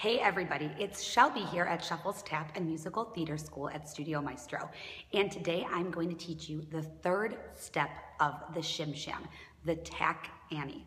Hey everybody, it's Shelby here at Shuffles Tap and Musical Theater School at Studio Maestro. And today I'm going to teach you the third step of the Shim Sham, the Tack Annie.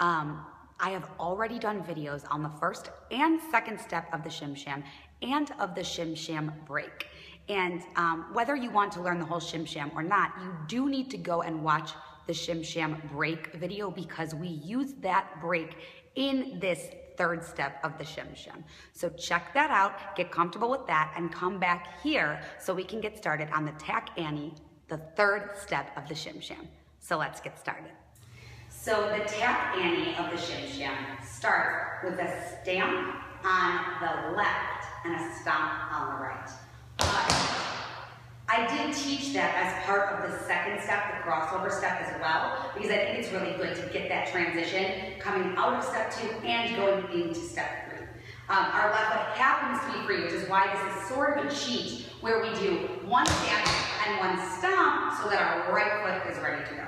Um, I have already done videos on the first and second step of the Shim Sham and of the Shim Sham break. And um, whether you want to learn the whole Shim Sham or not, you do need to go and watch the Shim Sham break video because we use that break in this third step of the shim sham. So check that out, get comfortable with that, and come back here so we can get started on the tack Annie, the third step of the shim sham. So let's get started. So the tack Annie of the shim sham starts with a stamp on the left and a stomp on the right. I did teach that as part of the second step, the crossover step as well, because I think it's really good to get that transition coming out of step two and going into step three. Um, our left foot happens to be free, which is why this is sort of a cheat where we do one stamp and one stomp so that our right foot is ready to go.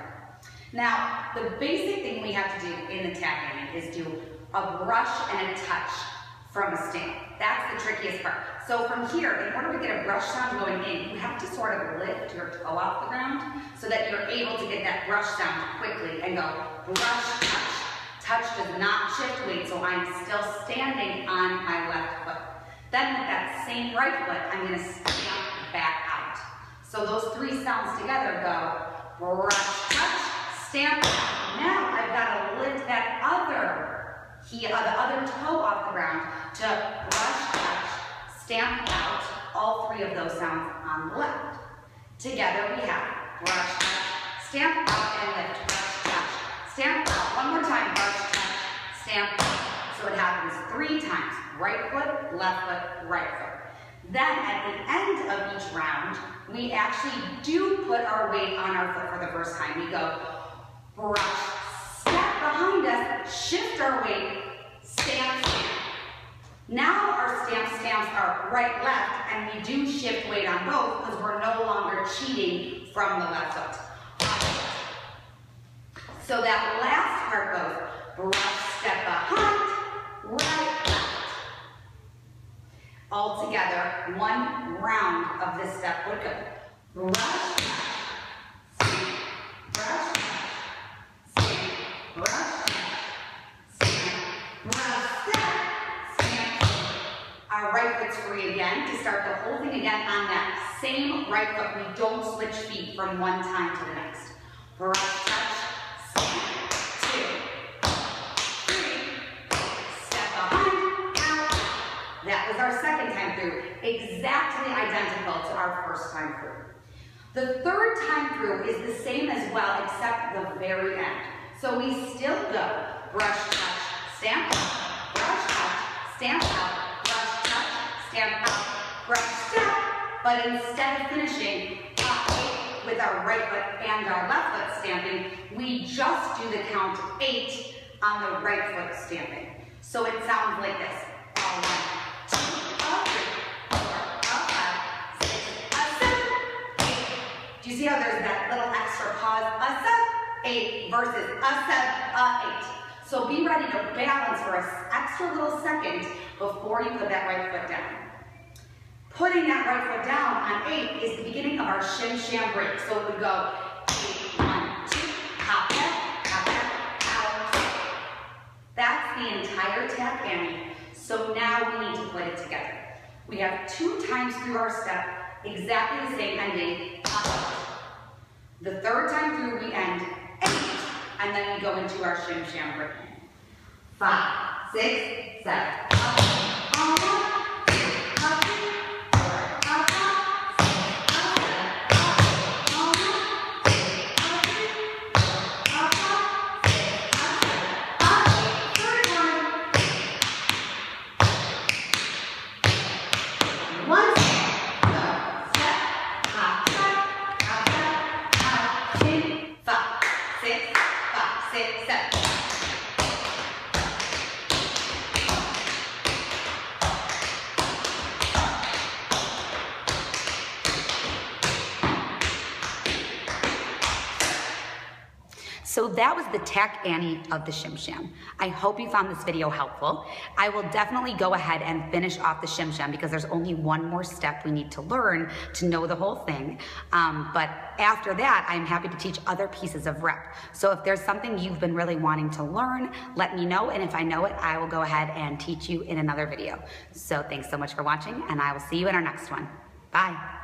Now, the basic thing we have to do in the tapping is do a brush and a touch from a stamp. That's the trickiest part. So from here, in order to get a brush sound going in, you have to sort of lift your toe off the ground so that you're able to get that brush sound quickly and go brush, touch. Touch does not shift weight, so I'm still standing on my left foot. Then with that same right foot, I'm gonna stamp back out. So those three sounds together go brush, touch, stamp. Now I've got to lift that other he, the other toe off the ground to brush, touch, stamp out, all three of those sounds on the left. Together we have brush, touch, stamp out, and lift, brush, touch, stamp out. One more time, brush, touch, stamp out. So it happens three times, right foot, left foot, right foot. Then at the end of each round, we actually do put our weight on our foot for the first time. We go brush, behind us, shift our weight, stamp, stamp. Now our stamp stamps are right, left, and we do shift weight on both because we're no longer cheating from the left foot. So that last part goes brush, step behind, right, left. All together, one round of this step would go. Brush, again to start the whole thing again on that same right foot. We don't switch feet from one time to the next. Brush, touch, three, step behind, out. That was our second time through, exactly identical to our first time through. The third time through is the same as well, except the very end. So we still go brush, touch, stamp, out, brush, touch, stamp out, brush, touch, stamp out, step, but instead of finishing up with our right foot and our left foot stamping, we just do the count eight on the right foot stamping. So it sounds like this. Eight. Do you see how there's that little extra pause? A seven, eight versus a seven, a eight. So be ready to balance for an extra little second before you put that right foot down. Putting that right foot down on eight is the beginning of our shim sham break. So would go eight, one, two, hop back, hop back, out. That's the entire tack Annie. So now we need to put it together. We have two times through our step, exactly the same ending. The third time through we end eight, and then we go into our shim sham break. Five, six, seven, up, So that was the Tack Annie of the Shim Sham. I hope you found this video helpful. I will definitely go ahead and finish off the Shim Sham because there's only one more step we need to learn to know the whole thing. Um, but after that, I'm happy to teach other pieces of rep. So if there's something you've been really wanting to learn, let me know. And if I know it, I will go ahead and teach you in another video. So thanks so much for watching and I will see you in our next one. Bye.